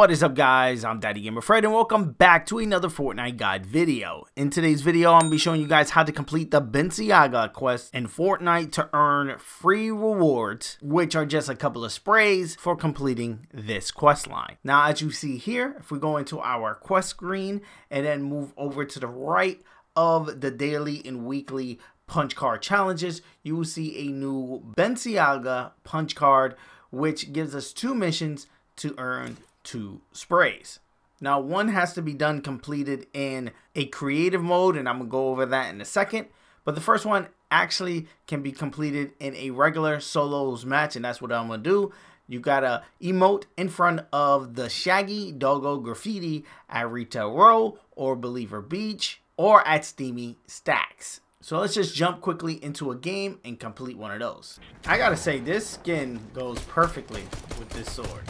What is up guys, I'm Daddy Gamer Fred and welcome back to another Fortnite guide video. In today's video, I'm going to be showing you guys how to complete the Balenciaga quest in Fortnite to earn free rewards, which are just a couple of sprays for completing this quest line. Now as you see here, if we go into our quest screen and then move over to the right of the daily and weekly punch card challenges, you will see a new Balenciaga punch card which gives us two missions to earn two sprays. Now, one has to be done completed in a creative mode, and I'm going to go over that in a second. But the first one actually can be completed in a regular solos match, and that's what I'm going to do. You got to emote in front of the Shady Doggo graffiti at Retail Row or Believer Beach or at Steamy Stacks. So let's just jump quickly into a game and complete one of those. I gotta say, this skin goes perfectly with this sword.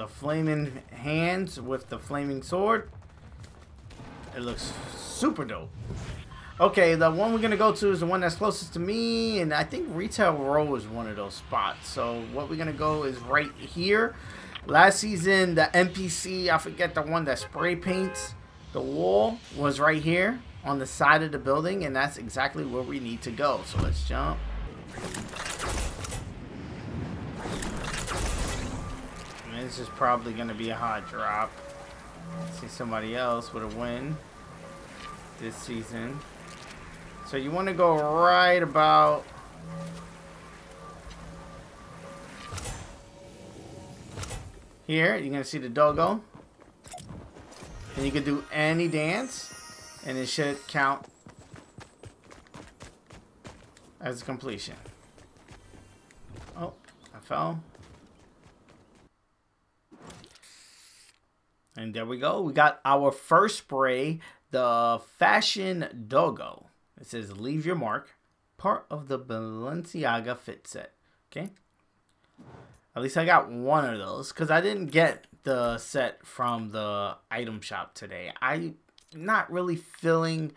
The flaming hands with the flaming sword. It looks super dope. Okay, the one we're gonna go to is the one that's closest to me, and I think Retail Row is one of those spots. So what we're gonna go is right here. Last season, the NPC, I forget the one that spray paints the wall, was right here on the side of the building, and that's exactly where we need to go. So let's jump. This is probably going to be a hot drop. See somebody else with a win this season. So you want to go right about... Here, you're going to see the doggo. And you can do any dance and it should count as a completion. Oh, I fell. And there we go. We got our first spray, the Fashion Doggo. It says, leave your mark. Part of the Balenciaga fit set. Okay. At least I got one of those because I didn't get the set from the item shop today. I not really feeling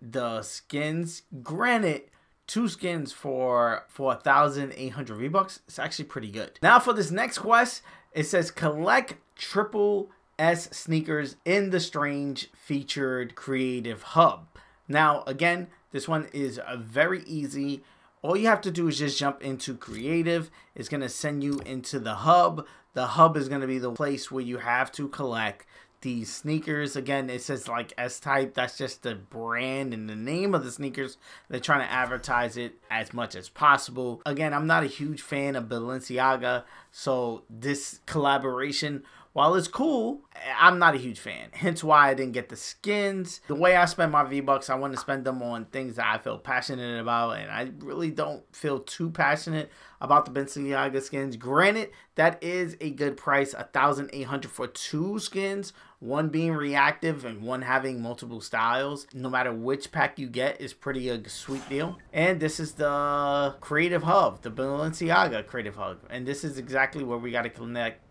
the skins. Granted, two skins for for a thousand eight hundred V bucks. It's actually pretty good. Now for this next quest, it says collect triple S sneakers in the Strange featured creative hub. Now again, this one is a very easy. All you have to do is just jump into creative. It's going to send you into the hub. The hub is going to be the place where you have to collect these sneakers. Again, it says like S-Type. That's just the brand and the name of the sneakers. They're trying to advertise it as much as possible. Again, I'm not a huge fan of Balenciaga. So this collaboration while it's cool, I'm not a huge fan. Hence why I didn't get the skins. The way I spend my V-Bucks, I want to spend them on things that I feel passionate about. And I really don't feel too passionate about the Balenciaga skins. Granted, that is a good price. 1800 for two skins. One being reactive and one having multiple styles. No matter which pack you get is pretty a sweet deal. And this is the Creative Hub. The Balenciaga Creative Hub. And this is exactly where we got to connect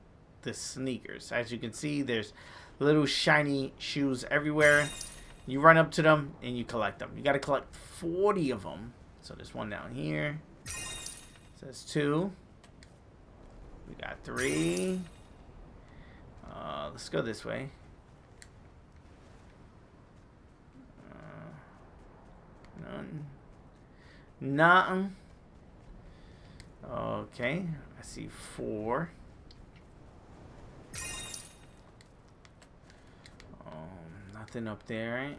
the sneakers. As you can see, there's little shiny shoes everywhere. You run up to them and you collect them. You got to collect 40 of them. So there's one down here. Says two. We got three. Uh, let's go this way. Uh, none. Nothing. Okay. I see four. Nothing up there, right?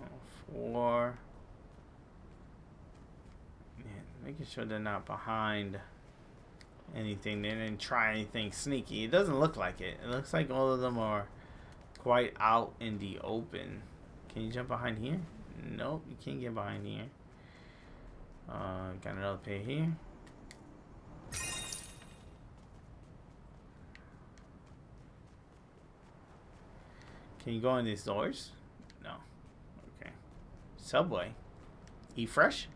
Oh, four. Yeah, making sure they're not behind anything. They didn't try anything sneaky. It doesn't look like it. It looks like all of them are quite out in the open. Can you jump behind here? Nope, you can't get behind here. Uh, got another pair here. Can you go in these doors? No. Okay. Subway. Eat fresh?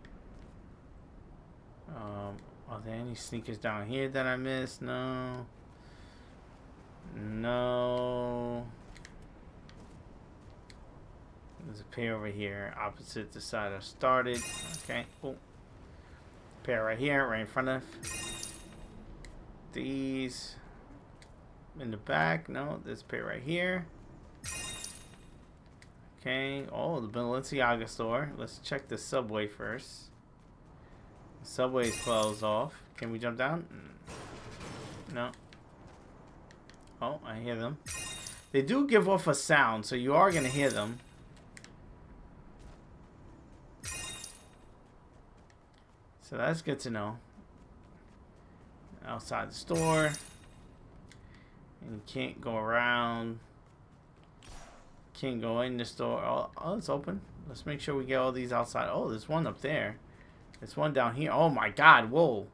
Um, are there any sneakers down here that I missed? No. No. There's a pair over here, opposite the side I started. Okay. Oh. Pair right here, right in front of these. in the back. No, this pair right here. Okay. Oh, the Balenciaga store. Let's check the subway first. The subway is closed off. Can we jump down? Mm. No. Oh, I hear them. They do give off a sound, so you are going to hear them. So that's good to know. Outside the store. And you can't go around. Can't go in the store. Oh, oh, it's open. Let's make sure we get all these outside. Oh, there's one up there. There's one down here. Oh my god, whoa.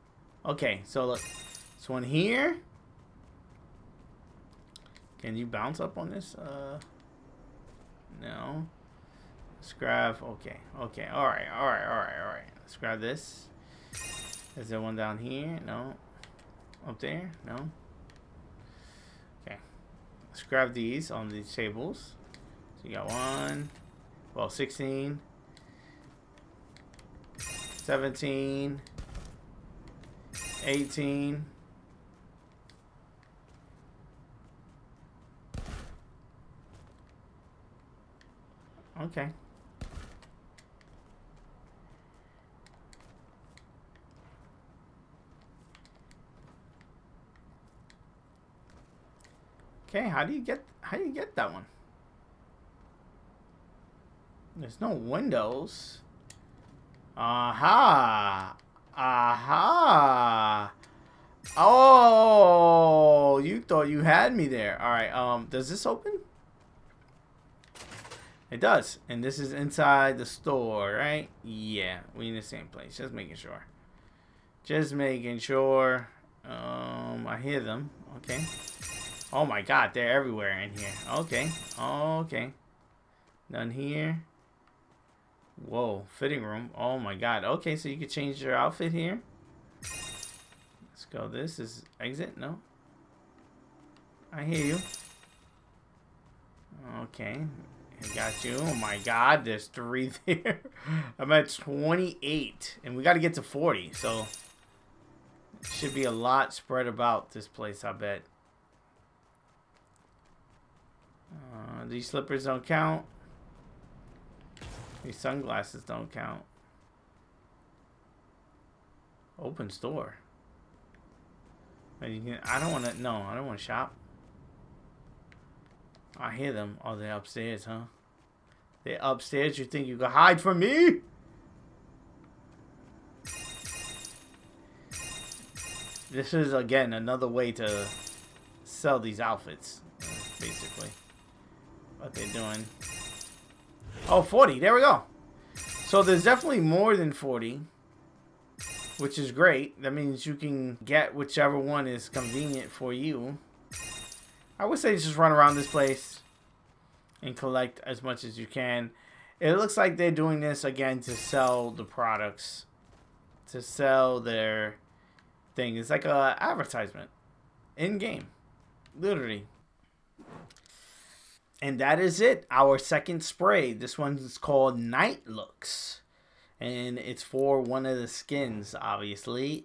Okay, so look. This one here. Can you bounce up on this? Uh, no. Let's grab. Okay, okay. All right, all right, all right, all right. Let's grab this. Is there one down here? No. Up there? No. Okay. Let's grab these on these tables. So you got one. Well, 16. 17. 18. Okay. Okay, how do you get how do you get that one? There's no windows. Aha! Aha! Oh, you thought you had me there. All right. Um, does this open? It does. And this is inside the store, right? Yeah, we in the same place. Just making sure. Just making sure. Um, I hear them. Okay. Oh my god, they're everywhere in here. Okay. Okay. None here. Whoa, fitting room. Oh my god. Okay, so you can change your outfit here. Let's go. This is exit. No. I hear you. Okay. I got you. Oh my god, there's three there. I'm at 28. And we got to get to 40. So, should be a lot spread about this place, I bet. Uh, these slippers don't count. These sunglasses don't count. Open store. I don't want to. No, I don't want to shop. I hear them. Oh, they're upstairs, huh? They're upstairs. You think you can hide from me? This is, again, another way to sell these outfits, basically what they're doing. Oh, 40. There we go. So there's definitely more than 40. Which is great. That means you can get whichever one is convenient for you. I would say just run around this place and collect as much as you can. It looks like they're doing this again to sell the products. To sell their thing. It's like a advertisement. In-game. Literally. And that is it. Our second spray. This one's called Night Looks. And it's for one of the skins, obviously,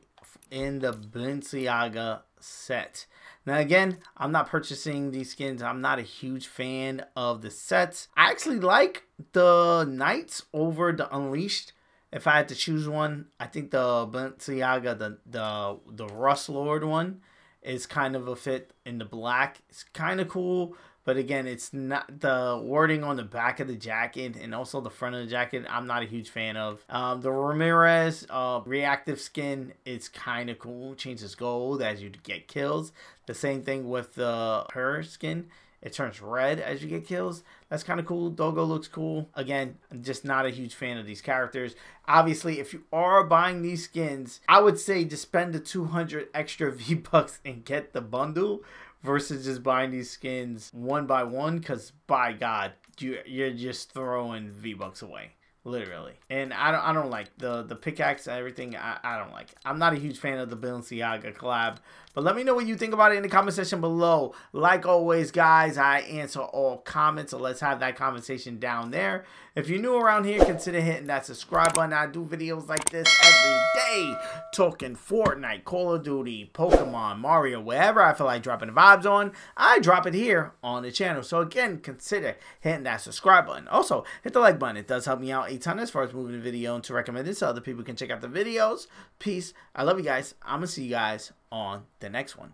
in the Balenciaga set. Now, again, I'm not purchasing these skins. I'm not a huge fan of the sets. I actually like the Knights over the Unleashed. If I had to choose one, I think the Balenciaga, the, the, the Rust Lord one, is kind of a fit in the black. It's kind of cool. But again, it's not the wording on the back of the jacket and also the front of the jacket. I'm not a huge fan of. Um, the Ramirez uh, reactive skin It's kind of cool. Changes gold as you get kills. The same thing with the her skin. It turns red as you get kills. That's kind of cool. Doggo looks cool. Again, I'm just not a huge fan of these characters. Obviously, if you are buying these skins, I would say to spend the 200 extra V-Bucks and get the bundle versus just buying these skins one by one because by god you you're just throwing v bucks away literally and i don't i don't like the the pickaxe and everything I, I don't like i'm not a huge fan of the balenciaga collab But let me know what you think about it in the comment section below. Like always, guys, I answer all comments, so let's have that conversation down there. If you're new around here, consider hitting that subscribe button. I do videos like this every day, talking Fortnite, Call of Duty, Pokemon, Mario, wherever I feel like dropping vibes on, I drop it here on the channel. So again, consider hitting that subscribe button. Also, hit the like button. It does help me out a ton as far as moving the video and to recommend it so other people can check out the videos. Peace. I love you guys. I'm going to see you guys on the next one.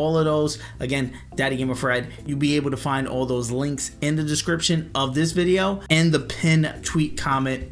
all of those. Again, Daddy Gamer Fred, you'll be able to find all those links in the description of this video and the pin tweet comment